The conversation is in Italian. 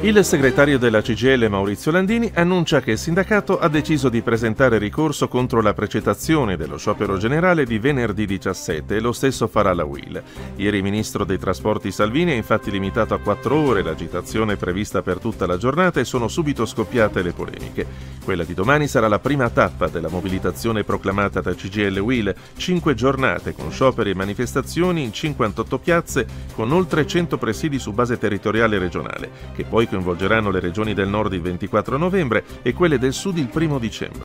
Il segretario della CGL Maurizio Landini annuncia che il sindacato ha deciso di presentare ricorso contro la precettazione dello sciopero generale di venerdì 17 e lo stesso farà la UIL. Ieri ministro dei trasporti Salvini ha infatti limitato a quattro ore l'agitazione prevista per tutta la giornata e sono subito scoppiate le polemiche. Quella di domani sarà la prima tappa della mobilitazione proclamata da CGL UIL, cinque giornate con scioperi e manifestazioni in 58 piazze con oltre 100 presidi su base territoriale regionale, che poi coinvolgeranno le regioni del nord il 24 novembre e quelle del sud il 1 dicembre.